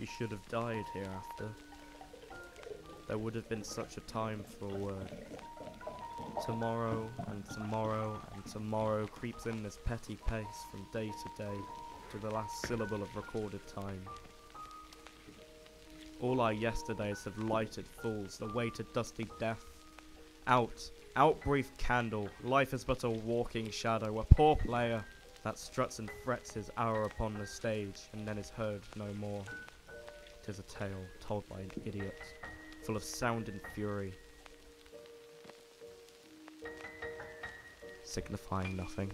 He should have died hereafter. There would have been such a time for a word. Tomorrow and tomorrow and tomorrow creeps in this petty pace from day to day to the last syllable of recorded time. All our yesterdays have lighted fools the way to dusty death. Out, out brief candle, life is but a walking shadow, a poor player that struts and frets his hour upon the stage and then is heard no more. Tis a tale told by an idiot, full of sound and fury, signifying nothing.